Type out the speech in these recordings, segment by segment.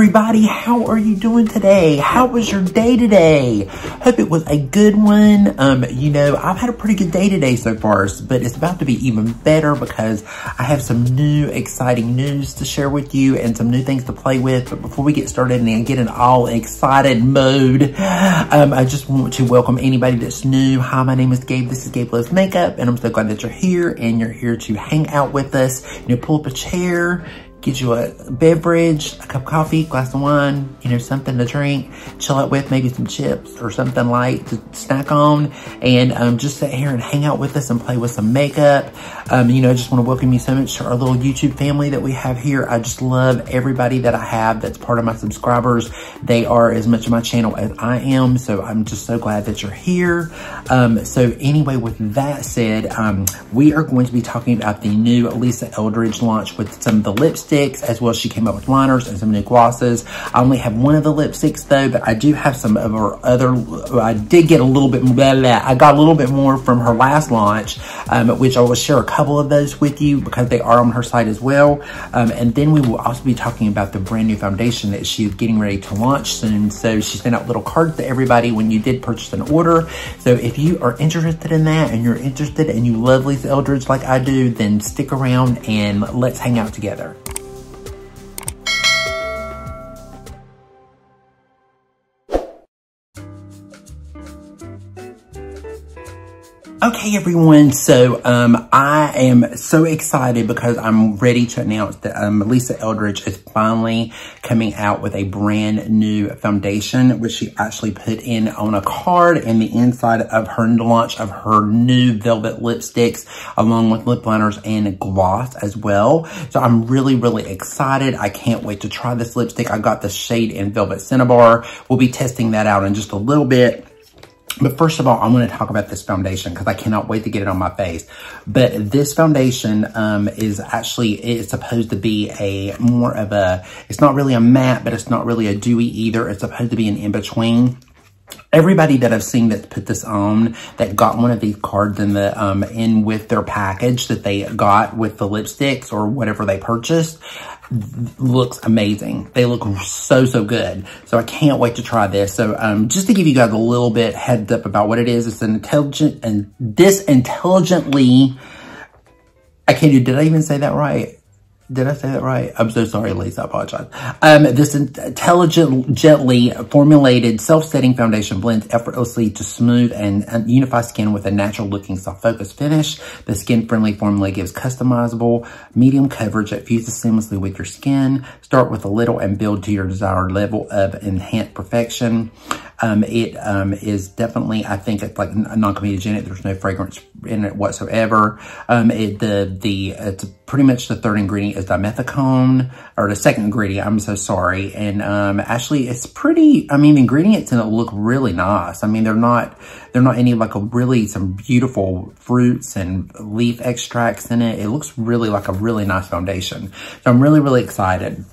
Everybody, how are you doing today? How was your day today? Hope it was a good one. Um, you know, I've had a pretty good day today so far, but it's about to be even better because I have some new exciting news to share with you and some new things to play with. But before we get started and get in all excited mode, um, I just want to welcome anybody that's new. Hi, my name is Gabe. This is Gabe Luvs Makeup, and I'm so glad that you're here and you're here to hang out with us. You know, pull up a chair, get you a beverage, a cup of coffee, glass of wine, you know, something to drink, chill out with, maybe some chips or something light to snack on, and um, just sit here and hang out with us and play with some makeup. Um, you know, I just want to welcome you so much to our little YouTube family that we have here. I just love everybody that I have that's part of my subscribers. They are as much of my channel as I am, so I'm just so glad that you're here. Um, so anyway, with that said, um, we are going to be talking about the new Lisa Eldridge launch with some of the lipsticks lipsticks as well she came up with liners and some new glosses. I only have one of the lipsticks though, but I do have some of her other, I did get a little bit, blah, blah, I got a little bit more from her last launch, um, which I will share a couple of those with you because they are on her site as well. Um, and then we will also be talking about the brand new foundation that she is getting ready to launch soon. So she sent out little cards to everybody when you did purchase an order. So if you are interested in that and you're interested and you love Lisa Eldridge like I do, then stick around and let's hang out together. Okay, everyone. So, um, I am so excited because I'm ready to announce that um, Lisa Eldridge is finally coming out with a brand new foundation, which she actually put in on a card in the inside of her launch of her new velvet lipsticks, along with lip liners and gloss as well. So I'm really, really excited. I can't wait to try this lipstick. I got the shade in Velvet Cinnabar. We'll be testing that out in just a little bit. But first of all, I want to talk about this foundation because I cannot wait to get it on my face. But this foundation um, is actually, it's supposed to be a more of a, it's not really a matte, but it's not really a dewy either. It's supposed to be an in-between. Everybody that I've seen that put this on, that got one of these cards in the um, in with their package that they got with the lipsticks or whatever they purchased, looks amazing. They look so, so good. So I can't wait to try this. So um, just to give you guys a little bit heads up about what it is, it's an intelligent and this intelligently, I can't do, did I even say that right? Did I say that right? I'm so sorry, Lisa. I apologize. Um, this intelligent, gently formulated self-setting foundation blends effortlessly to smooth and, and unify skin with a natural-looking soft-focus finish. The skin-friendly formula gives customizable medium coverage that fuses seamlessly with your skin. Start with a little and build to your desired level of enhanced perfection. Um, it um, is definitely, I think it's like non-comedogenic. There's no fragrance in it whatsoever. Um, it, the, the, it's pretty much the third ingredient is dimethicone, or the second ingredient, I'm so sorry. And um, actually, it's pretty, I mean, the ingredients in it look really nice. I mean, they're not, they're not any like a really, some beautiful fruits and leaf extracts in it. It looks really like a really nice foundation. So I'm really, really excited.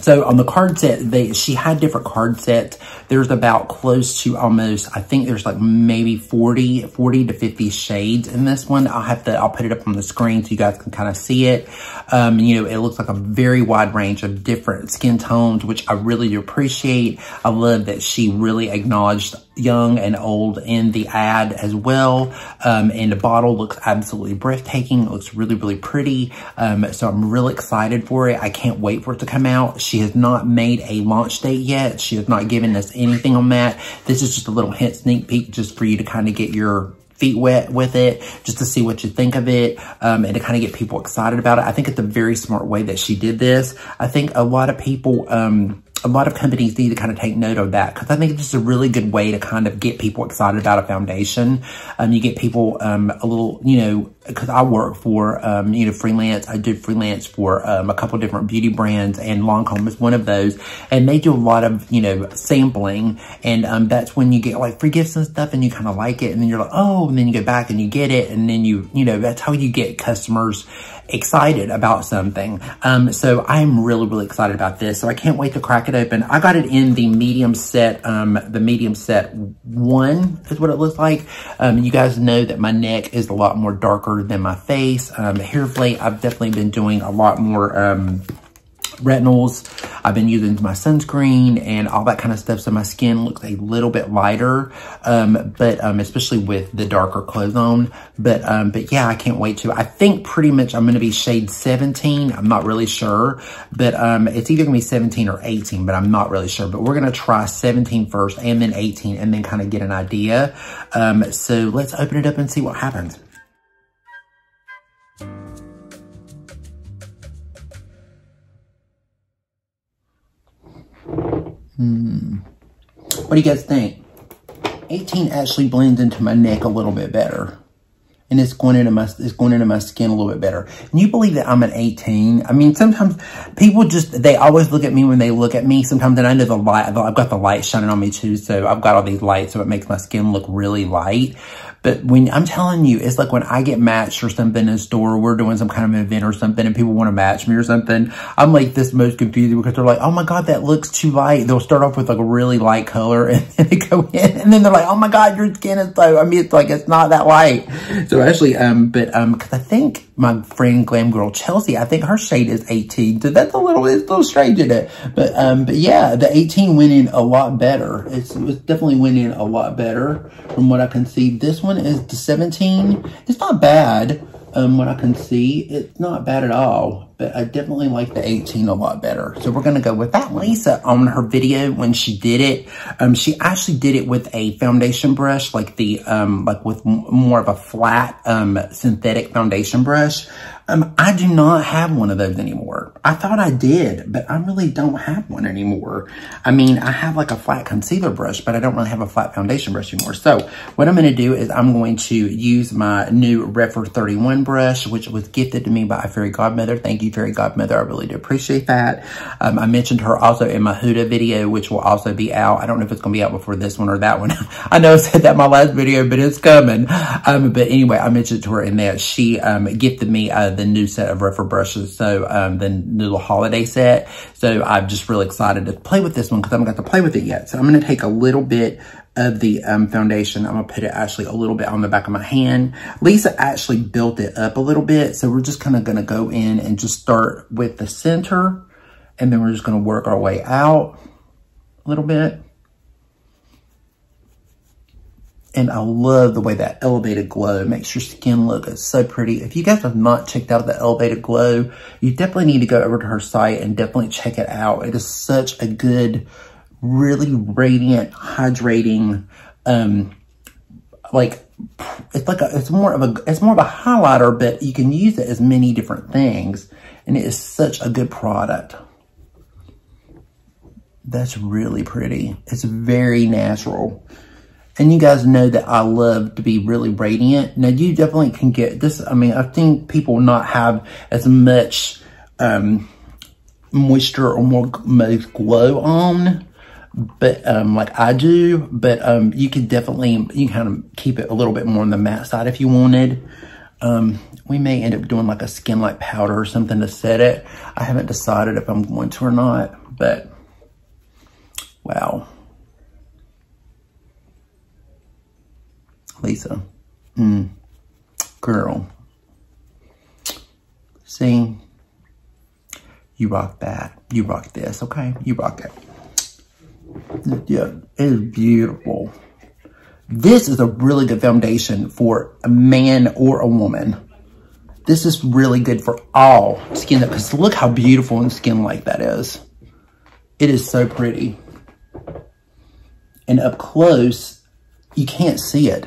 So on the card set, they she had different card sets. There's about close to almost, I think there's like maybe 40, 40 to 50 shades in this one. I'll have to, I'll put it up on the screen so you guys can kind of see it. Um, you know, it looks like a very wide range of different skin tones, which I really appreciate. I love that she really acknowledged young and old in the ad as well. Um, and the bottle looks absolutely breathtaking. It looks really, really pretty. Um, so I'm really excited for it. I can't wait for it to come out. She has not made a launch date yet. She has not given us anything on that. This is just a little hint sneak peek just for you to kind of get your feet wet with it just to see what you think of it um, and to kind of get people excited about it. I think it's a very smart way that she did this. I think a lot of people, um, a lot of companies need to kind of take note of that because I think it's just a really good way to kind of get people excited about a foundation. Um, you get people um, a little, you know, because I work for, um, you know, freelance. I do freelance for um, a couple different beauty brands and Lancome is one of those. And they do a lot of, you know, sampling. And um, that's when you get like free gifts and stuff and you kind of like it. And then you're like, oh, and then you go back and you get it. And then you, you know, that's how you get customers excited about something. Um, so I'm really, really excited about this. So I can't wait to crack it open. I got it in the medium set, um, the medium set one is what it looks like. Um, you guys know that my neck is a lot more darker than my face. Um, hair flake, I've definitely been doing a lot more, um, retinals. I've been using my sunscreen and all that kind of stuff. So my skin looks a little bit lighter, um, but um, especially with the darker clothes on. But um, but yeah, I can't wait to. I think pretty much I'm going to be shade 17. I'm not really sure, but um, it's either going to be 17 or 18, but I'm not really sure. But we're going to try 17 first and then 18 and then kind of get an idea. Um, so let's open it up and see what happens. Hmm. What do you guys think? 18 actually blends into my neck a little bit better. And it's going into my it's going into my skin a little bit better. And you believe that I'm an 18? I mean, sometimes people just they always look at me when they look at me. Sometimes and I know the light I've got the light shining on me too, so I've got all these lights, so it makes my skin look really light. But when I'm telling you, it's like when I get matched or something in a store, we're doing some kind of an event or something and people want to match me or something. I'm like this most confusing because they're like, oh my God, that looks too light. They'll start off with like a really light color and then they go in and then they're like, oh my God, your skin is so, I mean, it's like, it's not that light. So actually, um, but, um, cause I think my friend Glam Girl Chelsea, I think her shade is 18. So that's a little, it's a little strange in it. But, um, but yeah, the 18 went in a lot better. It's, it definitely went in a lot better from what I can see. This one is the 17. It's not bad. Um, what I can see, it's not bad at all, but I definitely like the 18 a lot better. So we're going to go with that. Lisa, on her video, when she did it, um, she actually did it with a foundation brush, like the, um, like with more of a flat, um, synthetic foundation brush. Um, I do not have one of those anymore. I thought I did, but I really don't have one anymore. I mean, I have like a flat concealer brush, but I don't really have a flat foundation brush anymore. So what I'm going to do is I'm going to use my new Rephr 31 brush, which was gifted to me by a fairy godmother. Thank you, fairy godmother. I really do appreciate that. Um, I mentioned her also in my Huda video, which will also be out. I don't know if it's going to be out before this one or that one. I know I said that my last video, but it's coming. Um, but anyway, I mentioned to her in that she um, gifted me uh, the new set of Rephr brushes. So um, the new holiday set. So I'm just really excited to play with this one because I haven't got to play with it yet. So I'm going to take a little bit of the um, foundation. I'm going to put it actually a little bit on the back of my hand. Lisa actually built it up a little bit. So we're just kind of going to go in and just start with the center. And then we're just going to work our way out a little bit. And I love the way that elevated glow makes your skin look so pretty. If you guys have not checked out the elevated glow, you definitely need to go over to her site and definitely check it out. It is such a good, really radiant, hydrating, um, like, it's like a, it's more of a, it's more of a highlighter, but you can use it as many different things. And it is such a good product. That's really pretty. It's very natural. And you guys know that I love to be really radiant. Now, you definitely can get this. I mean, I think people not have as much um, moisture or more glow on, but um, like I do. But um, you can definitely, you kind of keep it a little bit more on the matte side if you wanted. Um, we may end up doing like a skin light powder or something to set it. I haven't decided if I'm going to or not, but wow. Lisa. Mm. Girl. See? You rock that. You rock this, okay? You rock it. Yeah, it is beautiful. This is a really good foundation for a man or a woman. This is really good for all skin, because look how beautiful and skin like that is. It is so pretty. And up close, you can't see it.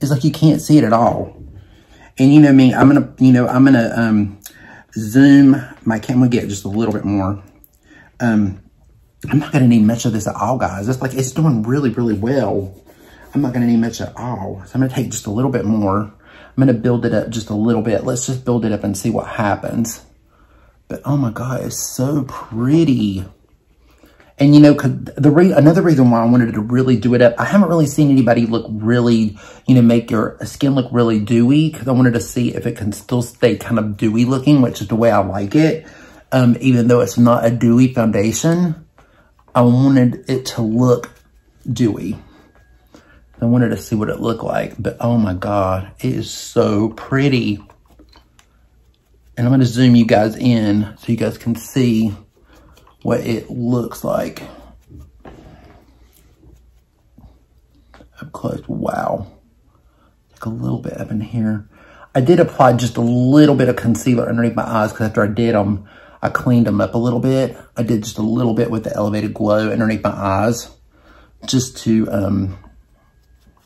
It's like you can't see it at all. And you know me, I'm gonna, you know, I'm gonna um, zoom my camera, get just a little bit more. Um, I'm not gonna need much of this at all, guys. It's like, it's doing really, really well. I'm not gonna need much at all. So I'm gonna take just a little bit more. I'm gonna build it up just a little bit. Let's just build it up and see what happens. But oh my God, it's so pretty. And you know, the re another reason why I wanted to really do it up, I haven't really seen anybody look really, you know, make your skin look really dewy because I wanted to see if it can still stay kind of dewy looking, which is the way I like it. Um, even though it's not a dewy foundation, I wanted it to look dewy. I wanted to see what it looked like, but oh my God, it is so pretty. And I'm going to zoom you guys in so you guys can see what it looks like. Up close. Wow. Take a little bit up in here. I did apply just a little bit of concealer underneath my eyes because after I did them, I cleaned them up a little bit. I did just a little bit with the Elevated Glow underneath my eyes just to, um,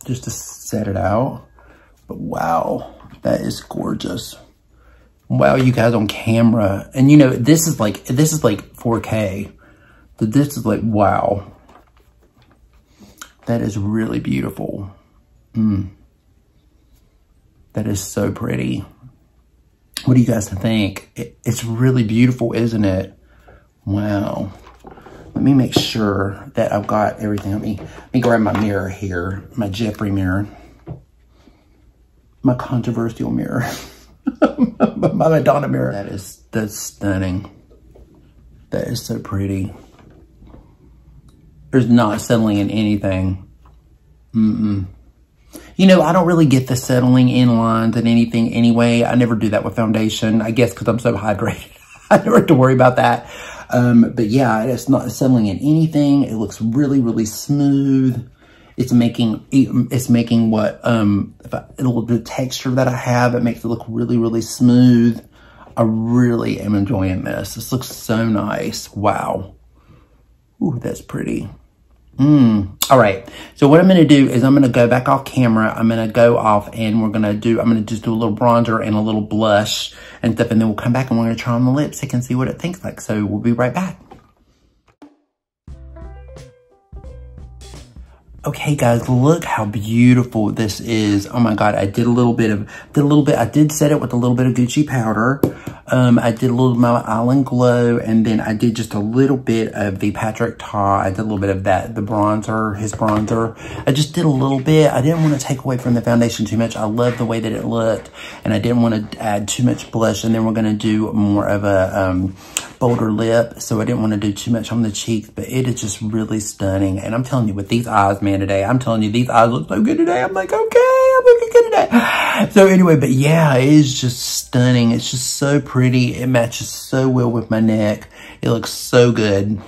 just to set it out. But wow, that is gorgeous. Wow, you guys on camera. And you know, this is like, this is like 4K. But this is like, wow. That is really beautiful. Mm. That is so pretty. What do you guys think? It, it's really beautiful, isn't it? Wow. Let me make sure that I've got everything. Let me, let me grab my mirror here, my Jeffree mirror, my controversial mirror, my Madonna mirror. That is, that's stunning. That is so pretty. There's not settling in anything. Mm-mm. You know, I don't really get the settling in lines and anything anyway. I never do that with foundation. I guess because I'm so hydrated. I never have to worry about that. Um, but yeah, it's not settling in anything. It looks really, really smooth. It's making, it's making what, um, I, the texture that I have, it makes it look really, really smooth. I really am enjoying this. This looks so nice. Wow. Ooh, that's pretty. Mm. All right. So what I'm going to do is I'm going to go back off camera. I'm going to go off and we're going to do, I'm going to just do a little bronzer and a little blush and stuff. And then we'll come back and we're going to try on the lipstick and see what it thinks like. So we'll be right back. Okay guys, look how beautiful this is. Oh my God, I did a little bit of, did a little bit, I did set it with a little bit of Gucci powder. Um, I did a little of my Island Glow and then I did just a little bit of the Patrick Ta. I did a little bit of that, the bronzer, his bronzer. I just did a little bit. I didn't want to take away from the foundation too much. I love the way that it looked and I didn't want to add too much blush and then we're going to do more of a, um, bolder lip. So I didn't want to do too much on the cheeks, but it is just really stunning. And I'm telling you with these eyes, man, today. I'm telling you, these eyes look so good today. I'm like, okay, So anyway, but yeah, it is just stunning. It's just so pretty. It matches so well with my neck. It looks so good.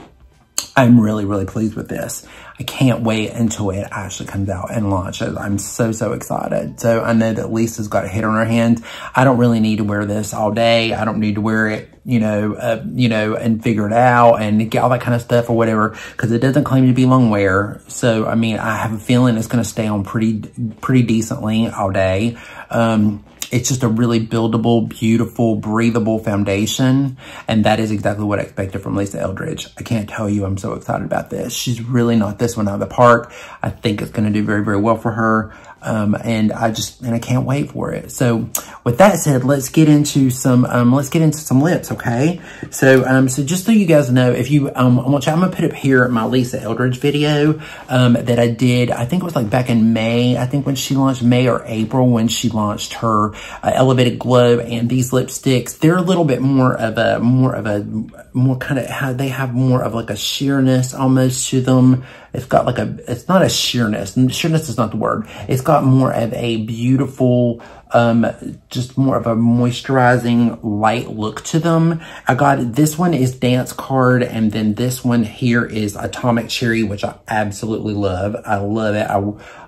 I'm really, really pleased with this. I can't wait until it actually comes out and launches. I'm so, so excited. So I know that Lisa's got a hit on her hands. I don't really need to wear this all day. I don't need to wear it, you know, uh, you know, and figure it out and get all that kind of stuff or whatever, because it doesn't claim to be long wear. So, I mean, I have a feeling it's going to stay on pretty, pretty decently all day. Um, it's just a really buildable, beautiful, breathable foundation. And that is exactly what I expected from Lisa Eldridge. I can't tell you, I'm so excited about this. She's really knocked this one out of the park. I think it's going to do very, very well for her. Um, and I just, and I can't wait for it. So with that said, let's get into some, um, let's get into some lips. Okay. So, um, so just so you guys know, if you, um, I want you, I'm going to put up here my Lisa Eldridge video, um, that I did, I think it was like back in May, I think when she launched May or April when she launched her uh, Elevated Glow and these lipsticks, they're a little bit more of a, more of a, more kind of how they have more of like a sheerness almost to them. It's got like a, it's not a sheerness. Sheerness is not the word. It's got more of a beautiful, um, just more of a moisturizing light look to them. I got, this one is Dance Card and then this one here is Atomic Cherry, which I absolutely love. I love it. I,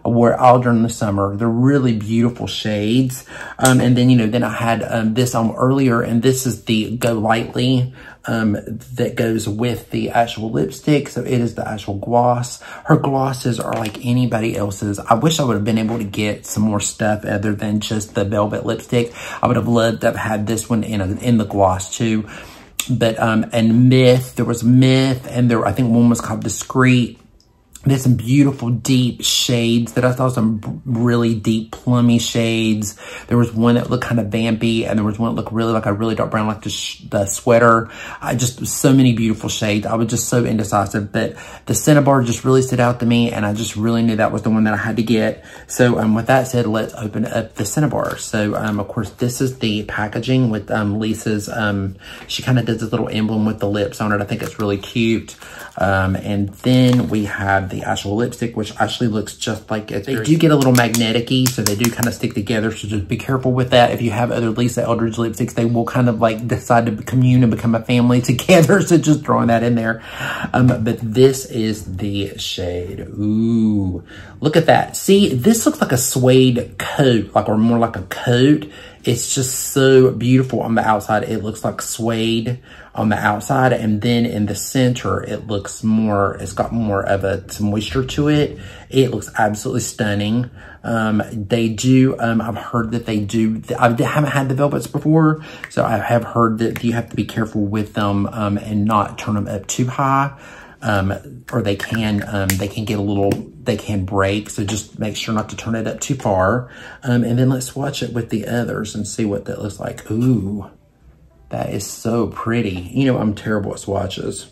I wore it all during the summer. They're really beautiful shades. Um, and then, you know, then I had um, this on earlier and this is the Go Lightly um, that goes with the actual lipstick. So it is the actual gloss. Her glosses are like anybody else's. I wish I would have been able to get some more stuff other than just the velvet lipstick. I would have loved to have had this one in, a, in the gloss too. But, um, and Myth, there was Myth and there, I think one was called Discreet there's some beautiful deep shades that I saw some really deep plummy shades. There was one that looked kind of vampy and there was one that looked really like a really dark brown like the, the sweater. I just so many beautiful shades. I was just so indecisive but the Cinnabar just really stood out to me and I just really knew that was the one that I had to get. So um, with that said, let's open up the Cinnabar. So um, of course this is the packaging with um, Lisa's, um, she kind of does this little emblem with the lips on it. I think it's really cute. Um, and then we have the actual lipstick, which actually looks just like it. They do get a little magnetic so they do kind of stick together. So just be careful with that. If you have other Lisa Eldridge lipsticks, they will kind of like decide to commune and become a family together. So just throwing that in there. Um, but this is the shade. Ooh, look at that. See, this looks like a suede coat, like or more like a coat. It's just so beautiful on the outside. It looks like suede on the outside. And then in the center, it looks more, it's got more of a moisture to it. It looks absolutely stunning. Um, they do, um, I've heard that they do, I haven't had the velvets before. So I have heard that you have to be careful with them, um, and not turn them up too high. Um, or they can, um, they can get a little, they can break. So just make sure not to turn it up too far. Um, and then let's watch it with the others and see what that looks like. Ooh. That is so pretty. You know, I'm terrible at swatches.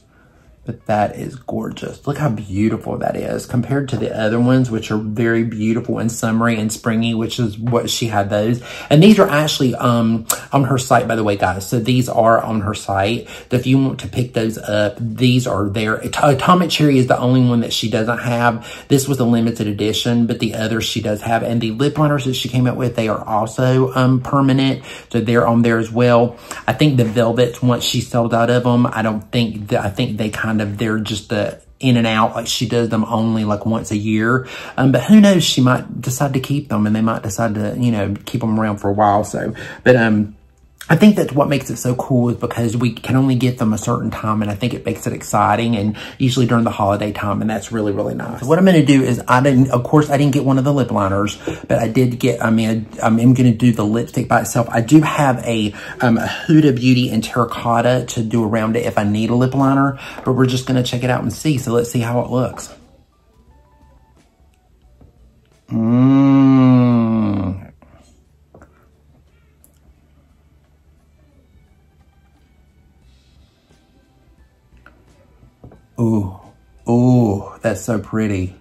But that is gorgeous. Look how beautiful that is compared to the other ones, which are very beautiful and summery and springy, which is what she had those. And these are actually um, on her site, by the way, guys. So these are on her site. If you want to pick those up, these are there. Atomic Cherry is the only one that she doesn't have. This was a limited edition, but the others she does have. And the lip liners that she came out with, they are also um, permanent. So they're on there as well. I think the velvets, once she sold out of them, I don't think I think they kind kind of, they're just the in and out, like she does them only like once a year. Um, but who knows, she might decide to keep them and they might decide to, you know, keep them around for a while. So, but, um, I think that's what makes it so cool is because we can only get them a certain time and I think it makes it exciting and usually during the holiday time and that's really, really nice. So what I'm going to do is I didn't, of course, I didn't get one of the lip liners, but I did get, I mean, I, am going to do the lipstick by itself. I do have a, um, a Huda Beauty in terracotta to do around it if I need a lip liner, but we're just going to check it out and see. So let's see how it looks. Mmm. Ooh, ooh, that's so pretty.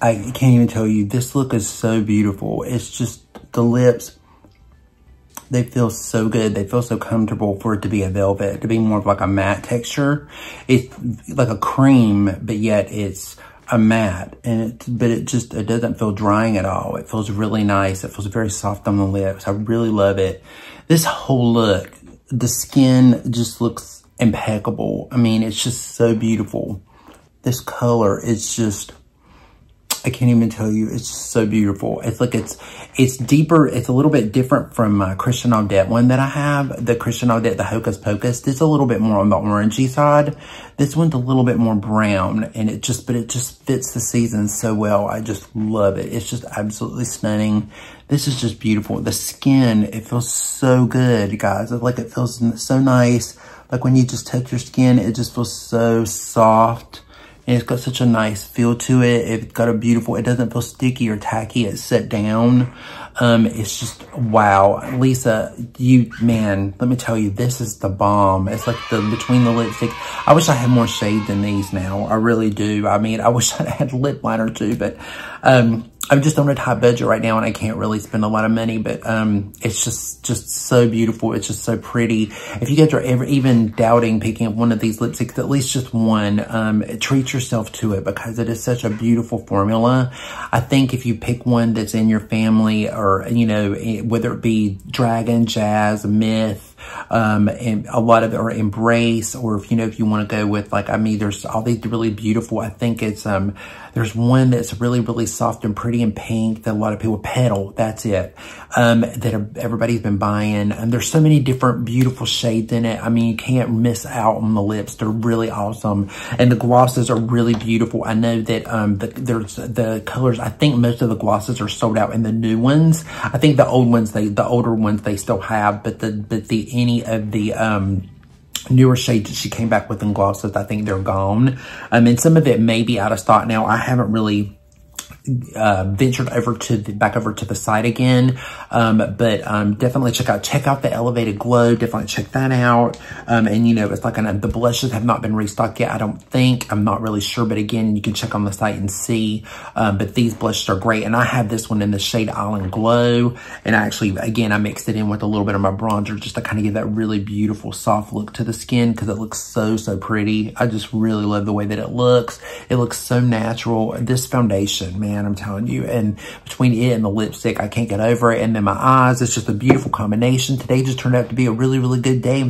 I can't even tell you, this look is so beautiful. It's just the lips, they feel so good. They feel so comfortable for it to be a velvet, to be more of like a matte texture. It's like a cream, but yet it's a matte and it, but it just, it doesn't feel drying at all. It feels really nice. It feels very soft on the lips. I really love it. This whole look, the skin just looks impeccable. I mean, it's just so beautiful. This color is just, I can't even tell you. It's so beautiful. It's like it's it's deeper. It's a little bit different from my Christian Audette one that I have. The Christian Audette, the Hocus Pocus. It's a little bit more on the orangey side. This one's a little bit more brown, and it just but it just fits the season so well. I just love it. It's just absolutely stunning. This is just beautiful. The skin, it feels so good, guys. It's like it feels so nice. Like when you just touch your skin, it just feels so soft and it's got such a nice feel to it. It's got a beautiful, it doesn't feel sticky or tacky. It's set down. Um, it's just, wow. Lisa, you, man, let me tell you, this is the bomb. It's like the, between the lipstick. I wish I had more shade than these now. I really do. I mean, I wish I had lip liner too, but, um, I'm just on a tight budget right now and I can't really spend a lot of money, but um, it's just just so beautiful. It's just so pretty. If you guys are ever even doubting picking up one of these lipsticks, at least just one, um, treat yourself to it because it is such a beautiful formula. I think if you pick one that's in your family or, you know, eh, whether it be Dragon, Jazz, Myth, um, and a lot of or embrace, or if you know if you want to go with like I mean, there's all these really beautiful. I think it's um, there's one that's really really soft and pretty and pink that a lot of people petal. That's it. Um, that everybody's been buying, and there's so many different beautiful shades in it. I mean, you can't miss out on the lips. They're really awesome, and the glosses are really beautiful. I know that um, the, there's the colors. I think most of the glosses are sold out in the new ones. I think the old ones, they the older ones they still have, but the but the any of the um, newer shades that she came back with in glosses. I think they're gone. Um, and some of it may be out of stock now. I haven't really uh, ventured over to the, back over to the site again. Um, but, um, definitely check out, check out the Elevated Glow. Definitely check that out. Um, and you know, it's like an, the blushes have not been restocked yet. I don't think, I'm not really sure, but again, you can check on the site and see. Um, but these blushes are great. And I have this one in the shade Island Glow. And I actually, again, I mixed it in with a little bit of my bronzer just to kind of give that really beautiful soft look to the skin because it looks so, so pretty. I just really love the way that it looks. It looks so natural. This foundation, man, I'm telling you. And between it and the lipstick, I can't get over it. And then my eyes, it's just a beautiful combination. Today just turned out to be a really, really good day,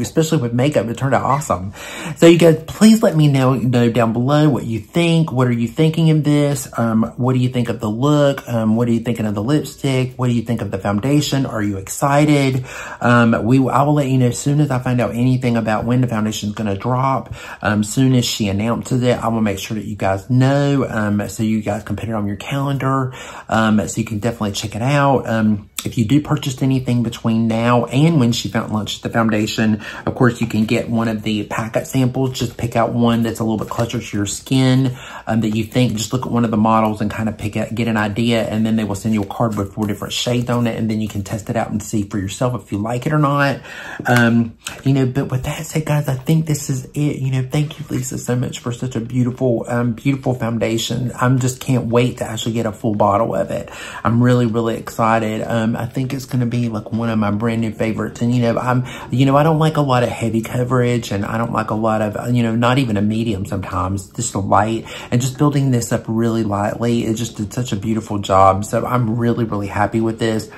especially with makeup. It turned out awesome. So you guys, please let me know, know down below what you think. What are you thinking of this? Um, what do you think of the look? Um, what are you thinking of the lipstick? What do you think of the foundation? Are you excited? Um, we, I will let you know as soon as I find out anything about when the foundation is going to drop. Um, soon as she announces it, I will make sure that you guys know, um, so you guys can put it on your calendar, um, so you can definitely check it out. Um, if you do purchase anything between now and when she found lunch at the foundation, of course, you can get one of the packet samples. Just pick out one that's a little bit closer to your skin um, that you think. Just look at one of the models and kind of pick it, get an idea, and then they will send you a card with four different shades on it, and then you can test it out and see for yourself if you like it or not. Um, you know, but with that said, guys, I think this is it. You know, thank you, Lisa, so much for such a beautiful, um, beautiful foundation. I'm just can't wait to actually get a full bottle of it. I'm really, really excited. Um, Um, I think it's going to be like one of my brand new favorites. And, you know, I'm, you know, I don't like a lot of heavy coverage and I don't like a lot of, you know, not even a medium sometimes, just a light and just building this up really lightly. It just did such a beautiful job. So I'm really, really happy with this.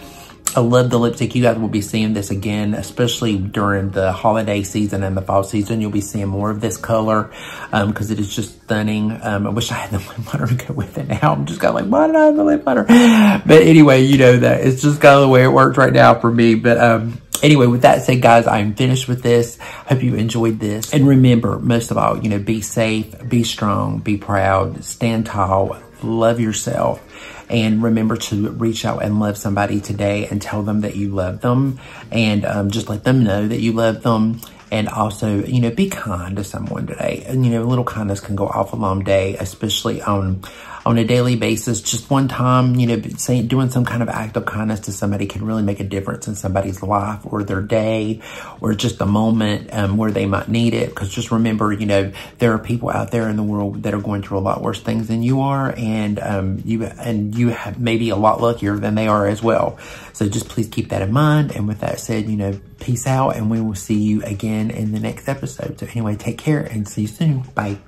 I love the lipstick. You guys will be seeing this again, especially during the holiday season and the fall season. You'll be seeing more of this color because um, it is just stunning. Um, I wish I had the lip butter to go with it now. I'm just kind of like, why did I have the lip butter? But anyway, you know that. It's just kind of the way it works right now for me. But um, anyway, with that said, guys, I am finished with this. Hope you enjoyed this. And remember, most of all, you know, be safe, be strong, be proud, stand tall, love yourself and remember to reach out and love somebody today and tell them that you love them and um, just let them know that you love them and also, you know, be kind to someone today. And, you know, little kindness can go off a long day, especially on on a daily basis. Just one time, you know, doing some kind of act of kindness to somebody can really make a difference in somebody's life or their day or just a moment um, where they might need it. Because just remember, you know, there are people out there in the world that are going through a lot worse things than you are, and um, you and you have maybe a lot luckier than they are as well. So just please keep that in mind. And with that said, you know, peace out, and we will see you again in the next episode. So anyway, take care and see you soon. Bye.